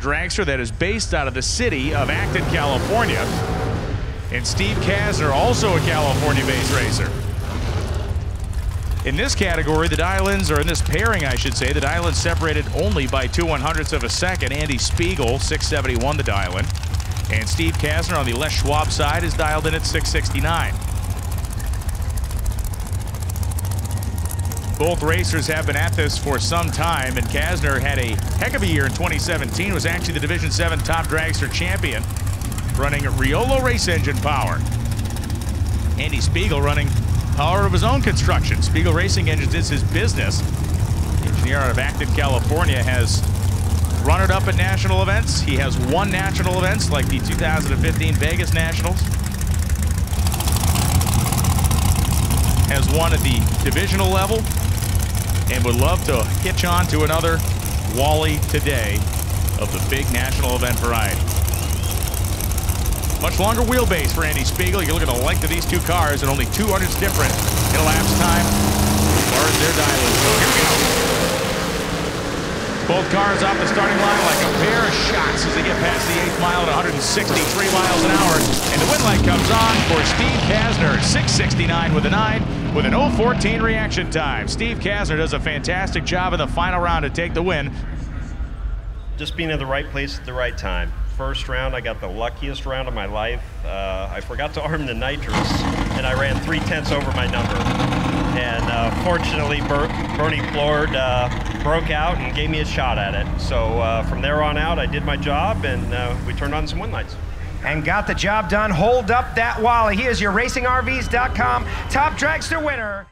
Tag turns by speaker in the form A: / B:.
A: dragster that is based out of the city of Acton, California. And Steve Casner, also a California-based racer. In this category, the dial-ins, or in this pairing, I should say, the dial-ins separated only by two one hundredths of a second. Andy Spiegel, 671 the dial-in. And Steve Casner on the Les Schwab side is dialed in at 669. Both racers have been at this for some time, and Casner had a heck of a year in 2017. Was actually the Division 7 top dragster champion, running Riolo race engine power. Andy Spiegel running power of his own construction. Spiegel Racing Engines is his business. The engineer out of Acton, California has run it up at national events. He has won national events like the 2015 Vegas Nationals. Has won at the divisional level and would love to hitch on to another Wally today of the big national event variety. Much longer wheelbase for Andy Spiegel. You look at the length of these two cars and only 200 different in elapsed time as far as their dialing. So here we go. Both cars off the starting line like a pair of shots as they get past the eighth mile at 163 miles an hour. And the win light comes on for Steve Casner, 669 with a 9 with an 0-14 reaction time. Steve Casner does a fantastic job in the final round to take the win.
B: Just being in the right place at the right time. First round, I got the luckiest round of my life. Uh, I forgot to arm the nitrous, and I ran three tenths over my number. And uh, fortunately, Ber Bernie Plourd uh, broke out and gave me a shot at it. So uh, from there on out, I did my job, and uh, we turned on some win lights
C: and got the job done. Hold up that Wally. He is your RacingRVs.com top dragster winner.